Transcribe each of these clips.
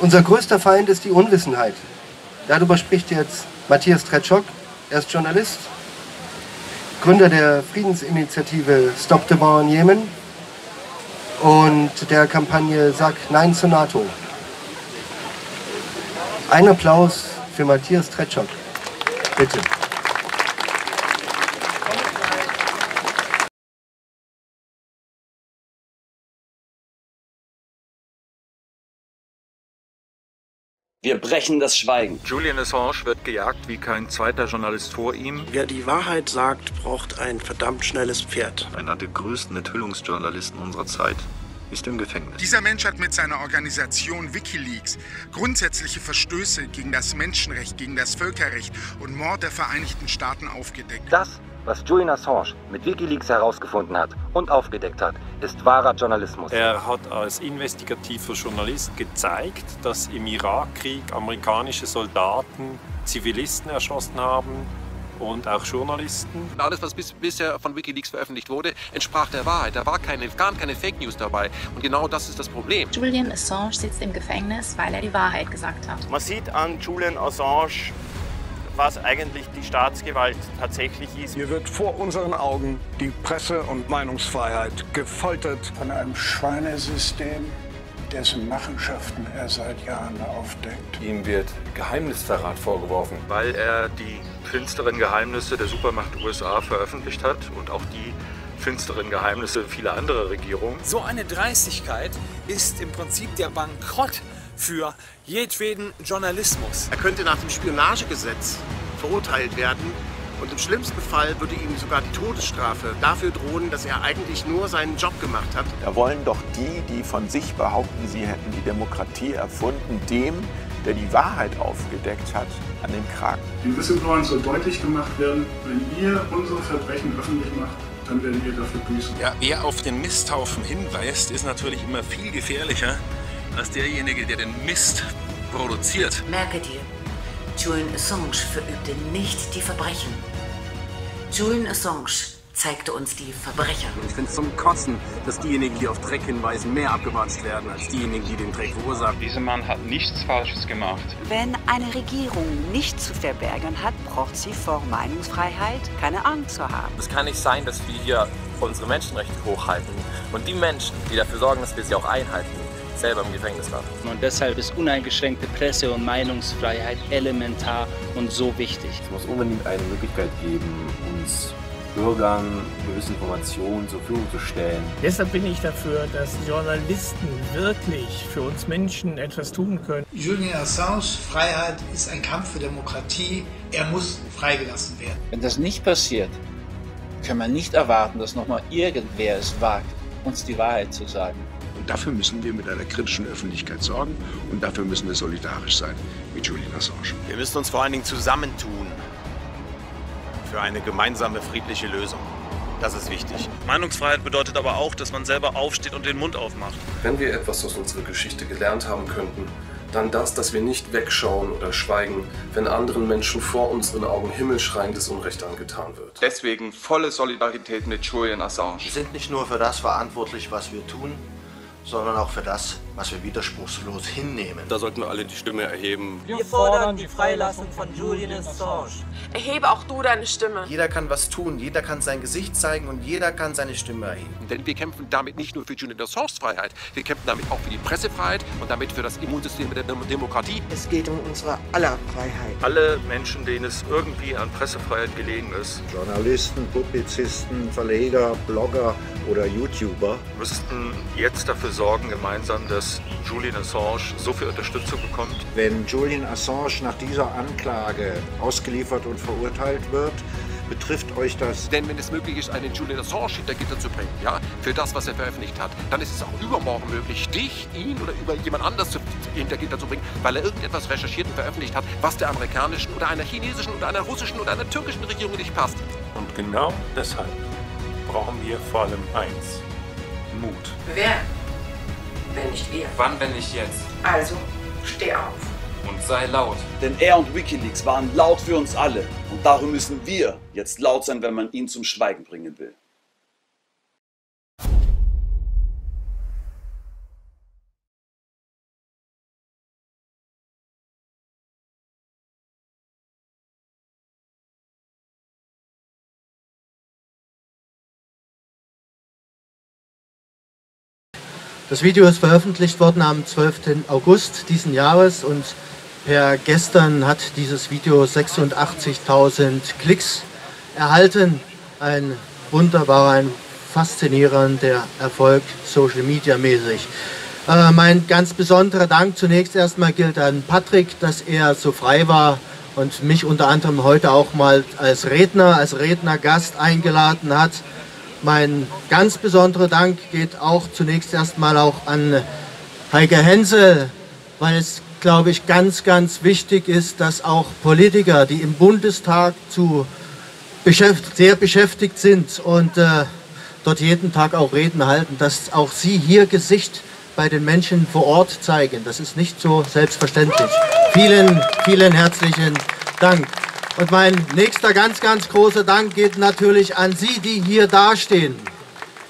Unser größter Feind ist die Unwissenheit. Darüber spricht jetzt Matthias Tretschok. Er ist Journalist, Gründer der Friedensinitiative Stop the War in Jemen und der Kampagne Sag Nein zur NATO. Ein Applaus für Matthias Tretschok. Bitte. Wir brechen das Schweigen. Julian Assange wird gejagt wie kein zweiter Journalist vor ihm. Wer die Wahrheit sagt, braucht ein verdammt schnelles Pferd. Einer der größten Enthüllungsjournalisten unserer Zeit ist im Gefängnis. Dieser Mensch hat mit seiner Organisation Wikileaks grundsätzliche Verstöße gegen das Menschenrecht, gegen das Völkerrecht und Mord der Vereinigten Staaten aufgedeckt. Das, was Julian Assange mit Wikileaks herausgefunden hat und aufgedeckt hat, ist wahrer Journalismus. Er hat als investigativer Journalist gezeigt, dass im Irakkrieg amerikanische Soldaten Zivilisten erschossen haben, und auch Journalisten. Alles, was bis, bisher von Wikileaks veröffentlicht wurde, entsprach der Wahrheit. Da war keine, gar keine Fake News dabei. Und genau das ist das Problem. Julian Assange sitzt im Gefängnis, weil er die Wahrheit gesagt hat. Man sieht an Julian Assange, was eigentlich die Staatsgewalt tatsächlich ist. Hier wird vor unseren Augen die Presse- und Meinungsfreiheit gefoltert. Von einem Schweinesystem, dessen Machenschaften er seit Jahren aufdeckt. Ihm wird Geheimnisverrat vorgeworfen. Weil er die finsteren Geheimnisse der Supermacht USA veröffentlicht hat und auch die finsteren Geheimnisse vieler anderer Regierungen. So eine Dreistigkeit ist im Prinzip der Bankrott für jedweden Journalismus. Er könnte nach dem Spionagegesetz verurteilt werden und im schlimmsten Fall würde ihm sogar die Todesstrafe dafür drohen, dass er eigentlich nur seinen Job gemacht hat. Da wollen doch die, die von sich behaupten, sie hätten die Demokratie erfunden, dem, der die Wahrheit aufgedeckt hat, an den Kragen. Den Whistleblowern soll deutlich gemacht werden, wenn ihr unsere Verbrechen öffentlich macht, dann werden wir dafür büßen. Ja, wer auf den Misthaufen hinweist, ist natürlich immer viel gefährlicher als derjenige, der den Mist produziert. Merke dir, Julian Assange verübte nicht die Verbrechen. Julian Assange zeigte uns die Verbrecher. Ich finde es zum Kotzen, dass diejenigen, die auf Dreck hinweisen, mehr abgewatscht werden als diejenigen, die den Dreck verursachen. Dieser Mann hat nichts Falsches gemacht. Wenn eine Regierung nichts zu verbergen hat, braucht sie vor Meinungsfreiheit keine Angst zu haben. Es kann nicht sein, dass wir hier unsere Menschenrechte hochhalten und die Menschen, die dafür sorgen, dass wir sie auch einhalten, selber im Gefängnis landen. Und deshalb ist uneingeschränkte Presse- und Meinungsfreiheit elementar und so wichtig. Es muss unbedingt eine Möglichkeit geben, uns Bürgern gewisse Informationen zur Verfügung zu stellen. Deshalb bin ich dafür, dass Journalisten wirklich für uns Menschen etwas tun können. Julian Assange, Freiheit ist ein Kampf für Demokratie. Er muss freigelassen werden. Wenn das nicht passiert, kann man nicht erwarten, dass nochmal irgendwer es wagt, uns die Wahrheit zu sagen. Dafür müssen wir mit einer kritischen Öffentlichkeit sorgen und dafür müssen wir solidarisch sein mit Julian Assange. Wir müssen uns vor allen Dingen zusammentun für eine gemeinsame friedliche Lösung. Das ist wichtig. Meinungsfreiheit bedeutet aber auch, dass man selber aufsteht und den Mund aufmacht. Wenn wir etwas aus unserer Geschichte gelernt haben könnten, dann das, dass wir nicht wegschauen oder schweigen, wenn anderen Menschen vor unseren Augen himmelschreiendes Unrecht angetan wird. Deswegen volle Solidarität mit Julian Assange. Wir sind nicht nur für das verantwortlich, was wir tun, sondern auch für das, was wir widerspruchslos hinnehmen. Da sollten wir alle die Stimme erheben. Wir fordern die Freilassung von Julian Assange. Erhebe auch du deine Stimme. Jeder kann was tun, jeder kann sein Gesicht zeigen und jeder kann seine Stimme erheben. Denn wir kämpfen damit nicht nur für Julian Assange's Freiheit, wir kämpfen damit auch für die Pressefreiheit und damit für das Immunsystem der Demokratie. Es geht um unsere aller Freiheit. Alle Menschen, denen es irgendwie an Pressefreiheit gelegen ist, Journalisten, Publizisten, Verleger, Blogger oder YouTuber, müssten jetzt dafür sorgen gemeinsam, dass Julian Assange so viel Unterstützung bekommt. Wenn Julian Assange nach dieser Anklage ausgeliefert und verurteilt wird, betrifft euch das. Denn wenn es möglich ist, einen Julian Assange hinter Gitter zu bringen, ja, für das, was er veröffentlicht hat, dann ist es auch übermorgen möglich, dich, ihn oder über jemand anders zu, hinter Gitter zu bringen, weil er irgendetwas recherchiert und veröffentlicht hat, was der amerikanischen oder einer chinesischen oder einer russischen oder einer türkischen Regierung nicht passt. Und genau deshalb brauchen wir vor allem eins: Mut. Wer? Wenn nicht wir. Wann, wenn nicht jetzt? Also, steh auf. Und sei laut. Denn er und Wikileaks waren laut für uns alle. Und darum müssen wir jetzt laut sein, wenn man ihn zum Schweigen bringen will. Das Video ist veröffentlicht worden am 12. August diesen Jahres und per gestern hat dieses Video 86.000 Klicks erhalten. Ein wunderbarer, ein faszinierender Erfolg Social Media mäßig. Äh, mein ganz besonderer Dank zunächst erstmal gilt an Patrick, dass er so frei war und mich unter anderem heute auch mal als Redner, als Rednergast eingeladen hat. Mein ganz besonderer Dank geht auch zunächst erstmal auch an Heike Hensel, weil es, glaube ich, ganz, ganz wichtig ist, dass auch Politiker, die im Bundestag zu beschäftigt, sehr beschäftigt sind und äh, dort jeden Tag auch Reden halten, dass auch sie hier Gesicht bei den Menschen vor Ort zeigen. Das ist nicht so selbstverständlich. Vielen, vielen herzlichen Dank. Und mein nächster ganz, ganz großer Dank geht natürlich an Sie, die hier dastehen.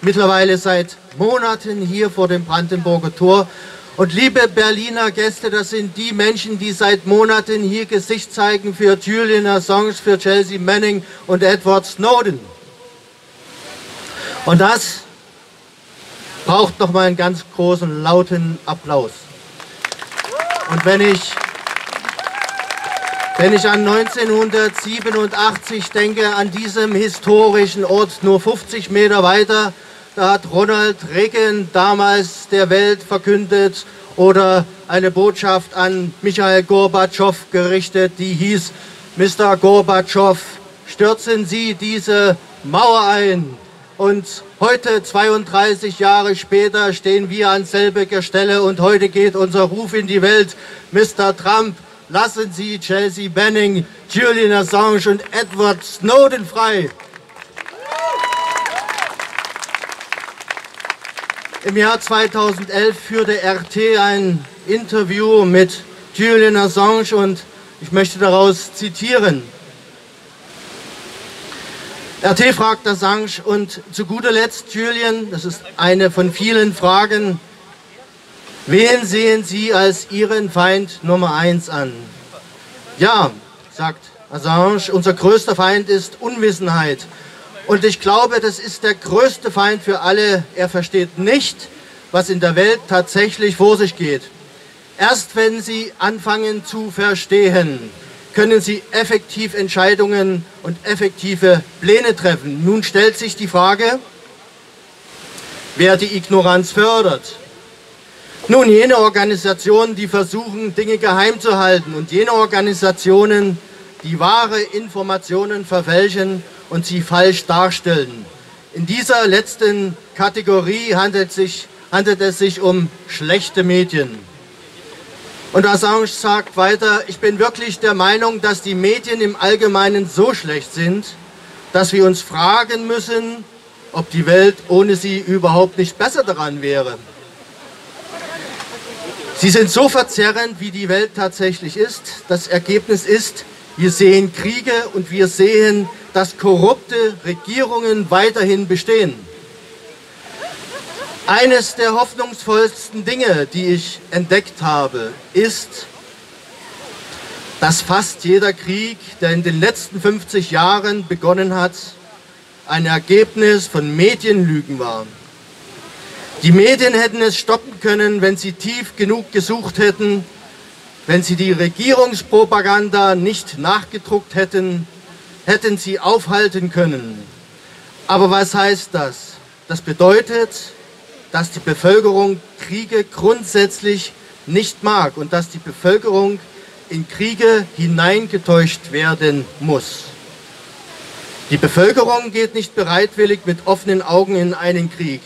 Mittlerweile seit Monaten hier vor dem Brandenburger Tor. Und liebe Berliner Gäste, das sind die Menschen, die seit Monaten hier Gesicht zeigen für Julian Assange, für Chelsea Manning und Edward Snowden. Und das braucht nochmal einen ganz großen, lauten Applaus. Und wenn ich wenn ich an 1987 denke, an diesem historischen Ort, nur 50 Meter weiter, da hat Ronald Reagan damals der Welt verkündet oder eine Botschaft an Michael Gorbatschow gerichtet, die hieß, Mr. Gorbatschow, stürzen Sie diese Mauer ein. Und heute, 32 Jahre später, stehen wir an selbiger Stelle und heute geht unser Ruf in die Welt, Mr. Trump, lassen Sie Chelsea Benning, Julian Assange und Edward Snowden frei. Im Jahr 2011 führte RT ein Interview mit Julian Assange und ich möchte daraus zitieren. RT fragt Assange und zu guter Letzt Julian, das ist eine von vielen Fragen, Wen sehen Sie als Ihren Feind Nummer eins an? Ja, sagt Assange, unser größter Feind ist Unwissenheit. Und ich glaube, das ist der größte Feind für alle. Er versteht nicht, was in der Welt tatsächlich vor sich geht. Erst wenn Sie anfangen zu verstehen, können Sie effektiv Entscheidungen und effektive Pläne treffen. Nun stellt sich die Frage, wer die Ignoranz fördert. Nun, jene Organisationen, die versuchen, Dinge geheim zu halten und jene Organisationen, die wahre Informationen verfälschen und sie falsch darstellen. In dieser letzten Kategorie handelt, sich, handelt es sich um schlechte Medien. Und Assange sagt weiter, ich bin wirklich der Meinung, dass die Medien im Allgemeinen so schlecht sind, dass wir uns fragen müssen, ob die Welt ohne sie überhaupt nicht besser daran wäre. Sie sind so verzerrend, wie die Welt tatsächlich ist. Das Ergebnis ist, wir sehen Kriege und wir sehen, dass korrupte Regierungen weiterhin bestehen. Eines der hoffnungsvollsten Dinge, die ich entdeckt habe, ist, dass fast jeder Krieg, der in den letzten 50 Jahren begonnen hat, ein Ergebnis von Medienlügen war. Die Medien hätten es stoppen können, wenn sie tief genug gesucht hätten, wenn sie die Regierungspropaganda nicht nachgedruckt hätten, hätten sie aufhalten können. Aber was heißt das? Das bedeutet, dass die Bevölkerung Kriege grundsätzlich nicht mag und dass die Bevölkerung in Kriege hineingetäuscht werden muss. Die Bevölkerung geht nicht bereitwillig mit offenen Augen in einen Krieg.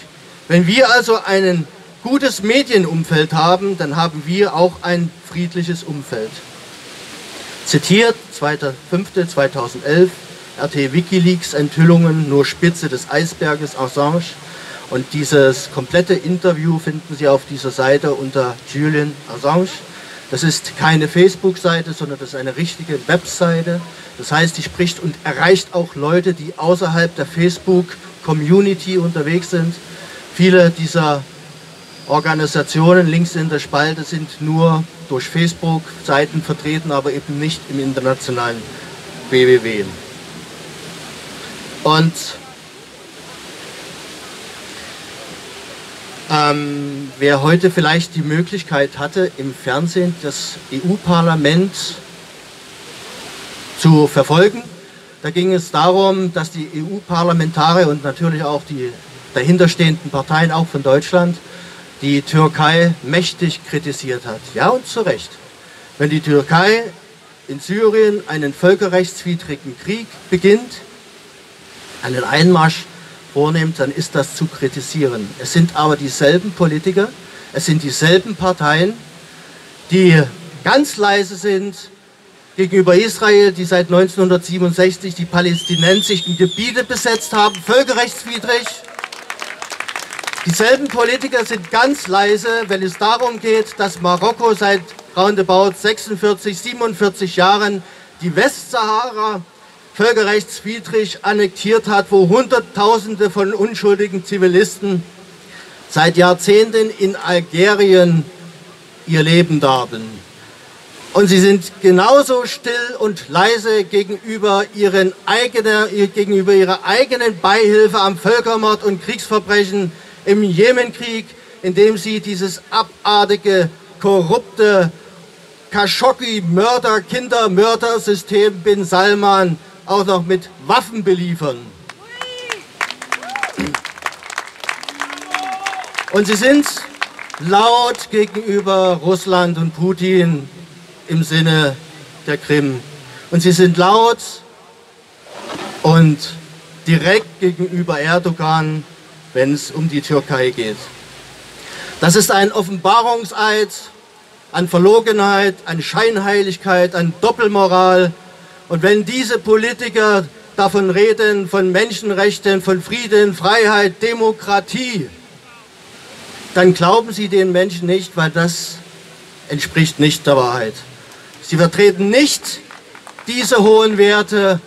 Wenn wir also ein gutes Medienumfeld haben, dann haben wir auch ein friedliches Umfeld. Zitiert 2.5.2011 RT Wikileaks Enthüllungen nur Spitze des Eisberges Assange und dieses komplette Interview finden Sie auf dieser Seite unter Julian Assange. Das ist keine Facebook-Seite, sondern das ist eine richtige Webseite. Das heißt, die spricht und erreicht auch Leute, die außerhalb der Facebook-Community unterwegs sind. Viele dieser Organisationen links in der Spalte sind nur durch Facebook-Seiten vertreten, aber eben nicht im internationalen WWW. Und Ähm, wer heute vielleicht die Möglichkeit hatte, im Fernsehen das EU-Parlament zu verfolgen, da ging es darum, dass die EU-Parlamentarier und natürlich auch die dahinterstehenden Parteien, auch von Deutschland, die Türkei mächtig kritisiert hat. Ja und zu Recht. Wenn die Türkei in Syrien einen völkerrechtswidrigen Krieg beginnt, einen Einmarsch vornimmt, dann ist das zu kritisieren. Es sind aber dieselben Politiker, es sind dieselben Parteien, die ganz leise sind gegenüber Israel, die seit 1967 die palästinensischen Gebiete besetzt haben, völkerrechtswidrig. Dieselben Politiker sind ganz leise, wenn es darum geht, dass Marokko seit roundabout 46, 47 Jahren die Westsahara völkerrechtswidrig annektiert hat, wo Hunderttausende von unschuldigen Zivilisten seit Jahrzehnten in Algerien ihr Leben darben. Und sie sind genauso still und leise gegenüber, ihren eigenen, gegenüber ihrer eigenen Beihilfe am Völkermord und Kriegsverbrechen im Jemenkrieg, indem sie dieses abartige, korrupte Khashoggi-Mörder, Kindermördersystem Bin Salman auch noch mit Waffen beliefern. Und sie sind laut gegenüber Russland und Putin im Sinne der Krim. Und sie sind laut und direkt gegenüber Erdogan, wenn es um die Türkei geht. Das ist ein Offenbarungseid an Verlogenheit, an Scheinheiligkeit, an Doppelmoral, und wenn diese Politiker davon reden, von Menschenrechten, von Frieden, Freiheit, Demokratie, dann glauben sie den Menschen nicht, weil das entspricht nicht der Wahrheit. Sie vertreten nicht diese hohen Werte,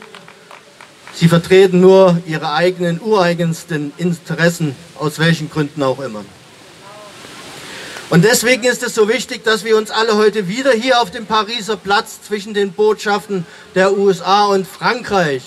sie vertreten nur ihre eigenen ureigensten Interessen, aus welchen Gründen auch immer. Und deswegen ist es so wichtig, dass wir uns alle heute wieder hier auf dem Pariser Platz zwischen den Botschaften der USA und Frankreich,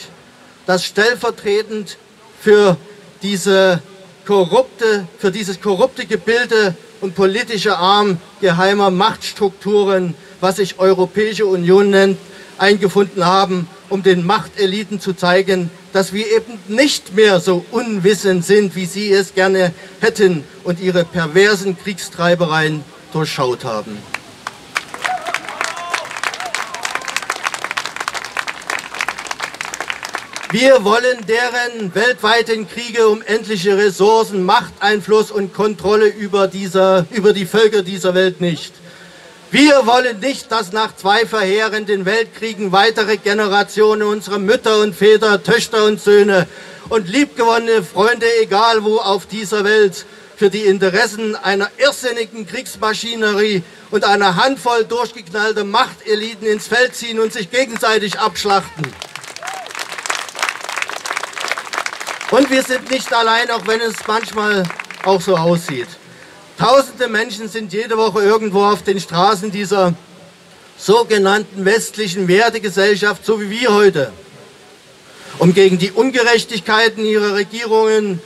das stellvertretend für diese korrupte, für dieses korrupte Gebilde und politische Arm geheimer Machtstrukturen, was sich Europäische Union nennt, eingefunden haben, um den Machteliten zu zeigen, dass wir eben nicht mehr so unwissend sind, wie sie es gerne hätten und ihre perversen Kriegstreibereien durchschaut haben. Wir wollen deren weltweiten Kriege um endliche Ressourcen, Machteinfluss und Kontrolle über, dieser, über die Völker dieser Welt nicht. Wir wollen nicht, dass nach zwei verheerenden Weltkriegen weitere Generationen unserer Mütter und Väter, Töchter und Söhne und liebgewonnene Freunde, egal wo auf dieser Welt, für die Interessen einer irrsinnigen Kriegsmaschinerie und einer Handvoll durchgeknallter Machteliten ins Feld ziehen und sich gegenseitig abschlachten. Und wir sind nicht allein, auch wenn es manchmal auch so aussieht. Tausende Menschen sind jede Woche irgendwo auf den Straßen dieser sogenannten westlichen Wertegesellschaft, so wie wir heute, um gegen die Ungerechtigkeiten ihrer Regierungen,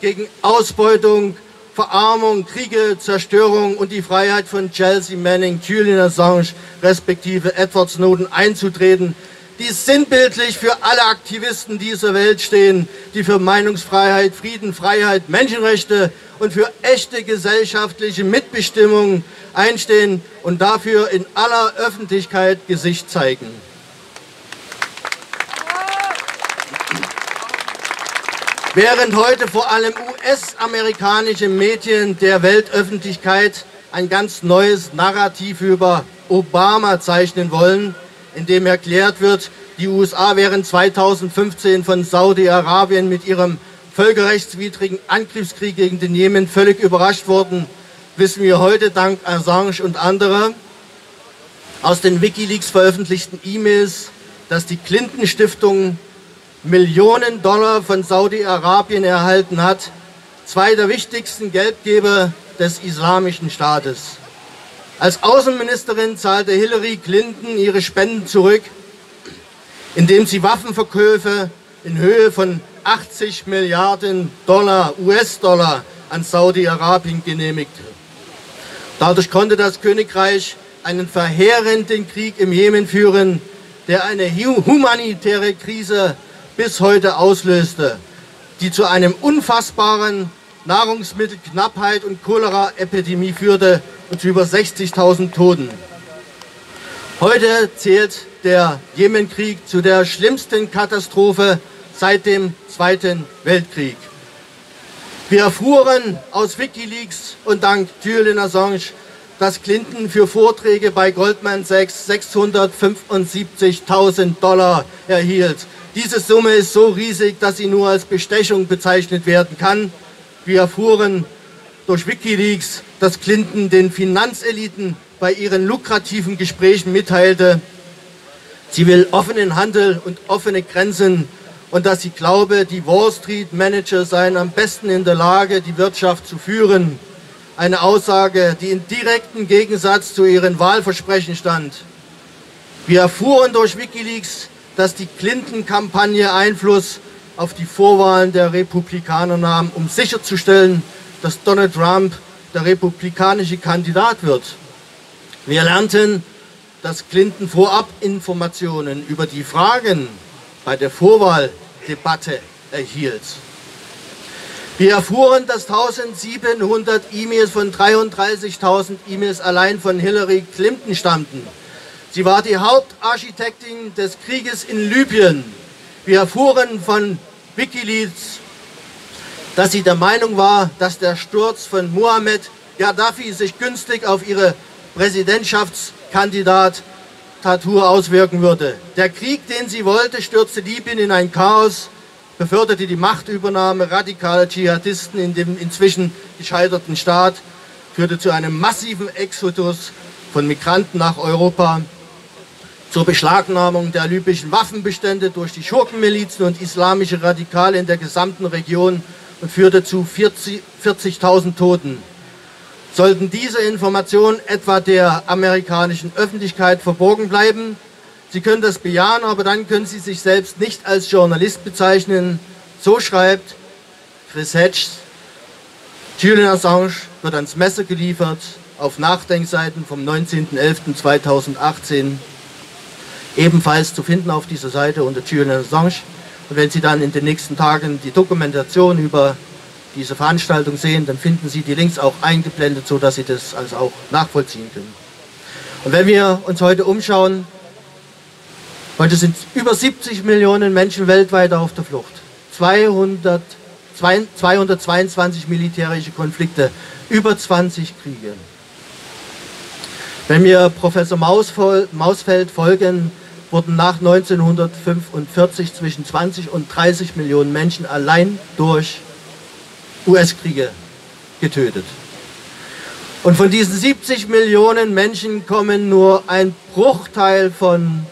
gegen Ausbeutung, Verarmung, Kriege, Zerstörung und die Freiheit von Chelsea Manning, Julian Assange respektive Edward Snowden einzutreten, die sinnbildlich für alle Aktivisten dieser Welt stehen, die für Meinungsfreiheit, Frieden, Freiheit, Menschenrechte und für echte gesellschaftliche Mitbestimmung einstehen und dafür in aller Öffentlichkeit Gesicht zeigen. Während heute vor allem US-amerikanische Medien der Weltöffentlichkeit ein ganz neues Narrativ über Obama zeichnen wollen, in dem erklärt wird, die USA wären 2015 von Saudi-Arabien mit ihrem völkerrechtswidrigen Angriffskrieg gegen den Jemen völlig überrascht worden, wissen wir heute dank Assange und anderer aus den Wikileaks veröffentlichten E-Mails, dass die Clinton Stiftung Millionen Dollar von Saudi-Arabien erhalten hat, zwei der wichtigsten Geldgeber des Islamischen Staates. Als Außenministerin zahlte Hillary Clinton ihre Spenden zurück, indem sie Waffenverkäufe in Höhe von 80 Milliarden Dollar, US-Dollar an Saudi-Arabien genehmigte. Dadurch konnte das Königreich einen verheerenden Krieg im Jemen führen, der eine humanitäre Krise bis heute auslöste, die zu einem unfassbaren Nahrungsmittelknappheit und Cholera-Epidemie führte und zu über 60.000 Toten. Heute zählt der Jemenkrieg zu der schlimmsten Katastrophe seit dem Zweiten Weltkrieg. Wir erfuhren aus Wikileaks und dank Julian Assange, dass Clinton für Vorträge bei Goldman Sachs 675.000 Dollar erhielt. Diese Summe ist so riesig, dass sie nur als Bestechung bezeichnet werden kann. Wir erfuhren durch Wikileaks, dass Clinton den Finanzeliten bei ihren lukrativen Gesprächen mitteilte, sie will offenen Handel und offene Grenzen und dass sie glaube, die Wall Street Manager seien am besten in der Lage, die Wirtschaft zu führen. Eine Aussage, die in direktem Gegensatz zu ihren Wahlversprechen stand. Wir erfuhren durch Wikileaks, dass die Clinton-Kampagne Einfluss auf die Vorwahlen der Republikaner nahm, um sicherzustellen, dass Donald Trump der republikanische Kandidat wird. Wir lernten, dass Clinton vorab Informationen über die Fragen bei der Vorwahldebatte erhielt. Wir erfuhren, dass 1700 E-Mails von 33.000 E-Mails allein von Hillary Clinton stammten. Sie war die Hauptarchitektin des Krieges in Libyen. Wir erfuhren von Wikileaks, dass sie der Meinung war, dass der Sturz von Mohammed Gaddafi sich günstig auf ihre Präsidentschaftskandidat Tatur auswirken würde. Der Krieg, den sie wollte, stürzte Libyen in ein Chaos, beförderte die Machtübernahme radikaler Dschihadisten in dem inzwischen gescheiterten Staat, führte zu einem massiven Exodus von Migranten nach Europa, zur Beschlagnahmung der libyschen Waffenbestände durch die Schurkenmilizen und islamische Radikale in der gesamten Region und führte zu 40.000 40 Toten. Sollten diese Informationen etwa der amerikanischen Öffentlichkeit verborgen bleiben, Sie können das bejahen, aber dann können Sie sich selbst nicht als Journalist bezeichnen. So schreibt Chris Hedges, Julian Assange wird ans Messer geliefert auf Nachdenkseiten vom 19.11.2018, ebenfalls zu finden auf dieser Seite unter Julian Assange. Und wenn Sie dann in den nächsten Tagen die Dokumentation über diese Veranstaltung sehen, dann finden Sie die Links auch eingeblendet, sodass Sie das also auch nachvollziehen können. Und wenn wir uns heute umschauen, heute sind über 70 Millionen Menschen weltweit auf der Flucht, 200, 222 militärische Konflikte, über 20 Kriege. Wenn wir Professor Mausfeld folgen, wurden nach 1945 zwischen 20 und 30 Millionen Menschen allein durch US-Kriege getötet. Und von diesen 70 Millionen Menschen kommen nur ein Bruchteil von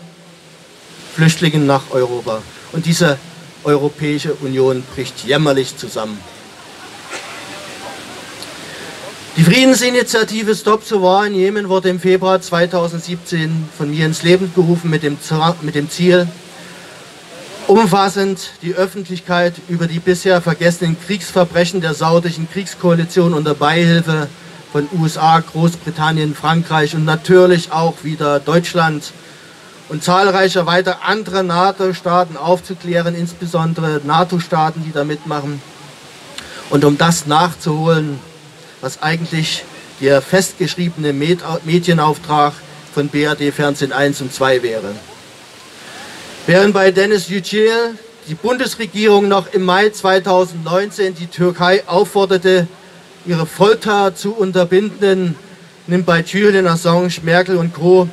Flüchtlingen nach Europa. Und diese Europäische Union bricht jämmerlich zusammen. Die Friedensinitiative Stop the War in Jemen wurde im Februar 2017 von mir ins Leben gerufen mit dem, mit dem Ziel, umfassend die Öffentlichkeit über die bisher vergessenen Kriegsverbrechen der saudischen Kriegskoalition unter Beihilfe von USA, Großbritannien, Frankreich und natürlich auch wieder Deutschland und zahlreicher weiter andere NATO-Staaten aufzuklären, insbesondere NATO-Staaten, die da mitmachen. Und um das nachzuholen, was eigentlich der festgeschriebene Medienauftrag von BRD Fernsehen 1 und 2 wäre. Während bei Dennis Yücel die Bundesregierung noch im Mai 2019 die Türkei aufforderte, ihre Folter zu unterbinden, nimmt bei Julian Assange, Merkel und Co.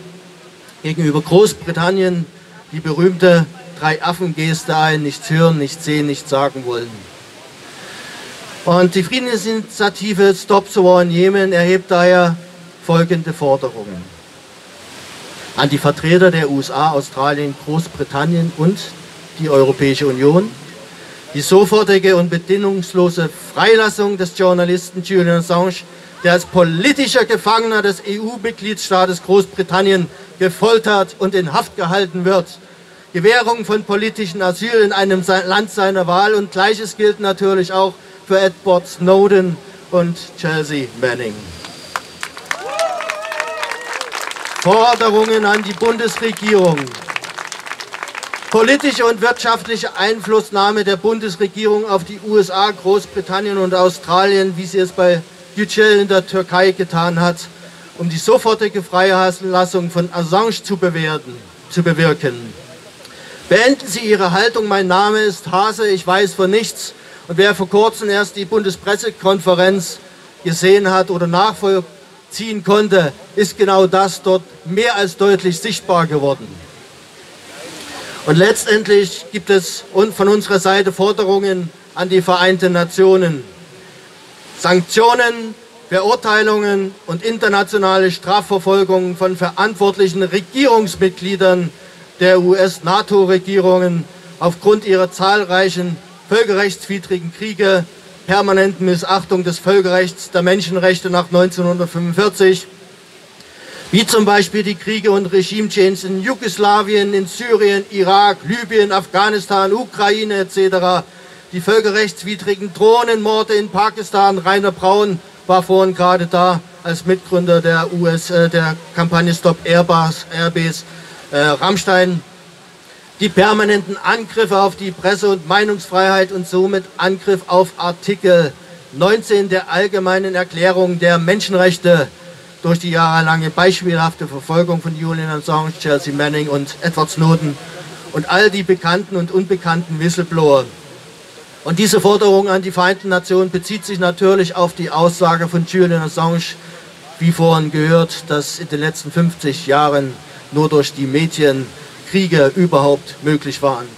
gegenüber Großbritannien die berühmte Drei-Affen-Geste ein, nichts hören, nichts sehen, nichts sagen wollen. Und die Friedensinitiative Stop the War in Jemen erhebt daher folgende Forderungen an die Vertreter der USA, Australien, Großbritannien und die Europäische Union, die sofortige und bedingungslose Freilassung des Journalisten Julian Assange, der als politischer Gefangener des EU-Mitgliedstaates Großbritannien gefoltert und in Haft gehalten wird, Gewährung von politischen Asyl in einem Land seiner Wahl. Und gleiches gilt natürlich auch für Edward Snowden und Chelsea Manning. Forderungen an die Bundesregierung. Politische und wirtschaftliche Einflussnahme der Bundesregierung auf die USA, Großbritannien und Australien, wie sie es bei Yücel in der Türkei getan hat, um die sofortige Freilassung von Assange zu, bewerten, zu bewirken. Beenden Sie Ihre Haltung, mein Name ist Hase, ich weiß von nichts. Und wer vor kurzem erst die Bundespressekonferenz gesehen hat oder nachvollziehen konnte, ist genau das dort mehr als deutlich sichtbar geworden. Und letztendlich gibt es von unserer Seite Forderungen an die Vereinten Nationen. Sanktionen, Verurteilungen und internationale Strafverfolgung von verantwortlichen Regierungsmitgliedern der US-NATO-Regierungen aufgrund ihrer zahlreichen völkerrechtswidrigen Kriege, permanenten Missachtung des Völkerrechts der Menschenrechte nach 1945, wie zum Beispiel die Kriege und Regime-Changes in Jugoslawien, in Syrien, Irak, Libyen, Afghanistan, Ukraine etc., die völkerrechtswidrigen Drohnenmorde in Pakistan. Rainer Braun war vorhin gerade da als Mitgründer der US äh, der Kampagne Stop Airbus, Airbase äh, Rammstein. Die permanenten Angriffe auf die Presse- und Meinungsfreiheit und somit Angriff auf Artikel 19 der Allgemeinen Erklärung der Menschenrechte durch die jahrelange beispielhafte Verfolgung von Julian Assange, Chelsea Manning und Edward Snowden und all die bekannten und unbekannten Whistleblower. Und diese Forderung an die Vereinten Nationen bezieht sich natürlich auf die Aussage von Julian Assange, wie vorhin gehört, dass in den letzten 50 Jahren nur durch die Medien Kriege überhaupt möglich waren.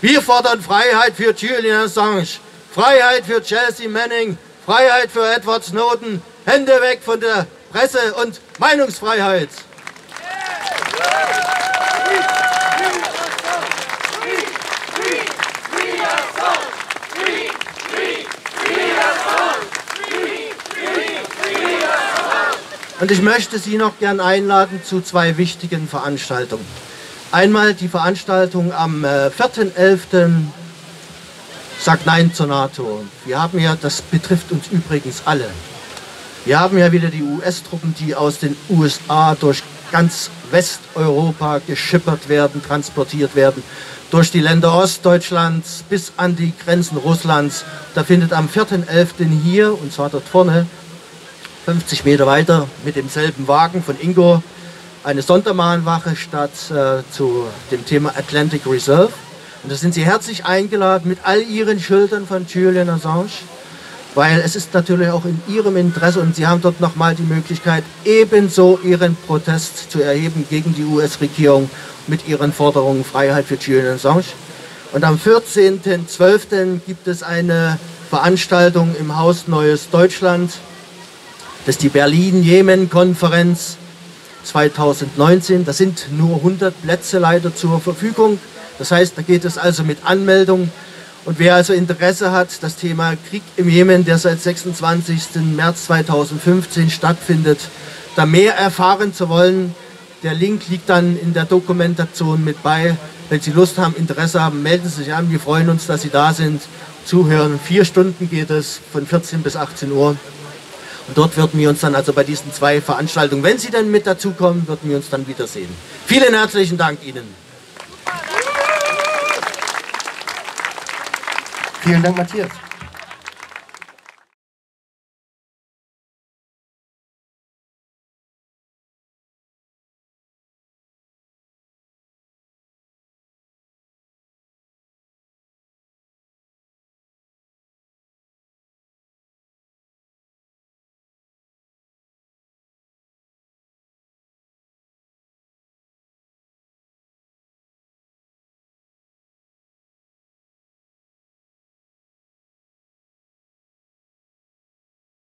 Wir fordern Freiheit für Julian Assange, Freiheit für Chelsea Manning, Freiheit für Edward Snowden, Hände weg von der Presse- und Meinungsfreiheit. Und ich möchte Sie noch gern einladen zu zwei wichtigen Veranstaltungen. Einmal die Veranstaltung am 4.11. Äh, Sagt Nein zur NATO. Wir haben ja, das betrifft uns übrigens alle. Wir haben ja wieder die US-Truppen, die aus den USA durch ganz Westeuropa geschippert werden, transportiert werden, durch die Länder Ostdeutschlands bis an die Grenzen Russlands. Da findet am 4.11. hier, und zwar dort vorne, 50 Meter weiter, mit demselben Wagen von Ingo, eine Sondermahnwache statt äh, zu dem Thema Atlantic Reserve. Und da sind Sie herzlich eingeladen mit all Ihren Schildern von Julian Assange weil es ist natürlich auch in Ihrem Interesse und Sie haben dort nochmal die Möglichkeit, ebenso Ihren Protest zu erheben gegen die US-Regierung mit Ihren Forderungen Freiheit für Julian Assange. Und am 14.12. gibt es eine Veranstaltung im Haus Neues Deutschland. Das ist die Berlin-Jemen-Konferenz 2019. Da sind nur 100 Plätze leider zur Verfügung. Das heißt, da geht es also mit Anmeldung und wer also Interesse hat, das Thema Krieg im Jemen, der seit 26. März 2015 stattfindet, da mehr erfahren zu wollen, der Link liegt dann in der Dokumentation mit bei. Wenn Sie Lust haben, Interesse haben, melden Sie sich an. Wir freuen uns, dass Sie da sind, zuhören. Vier Stunden geht es von 14 bis 18 Uhr. Und dort würden wir uns dann also bei diesen zwei Veranstaltungen, wenn Sie dann mit dazukommen, würden wir uns dann wiedersehen. Vielen herzlichen Dank Ihnen. Vielen Dank, Matthias.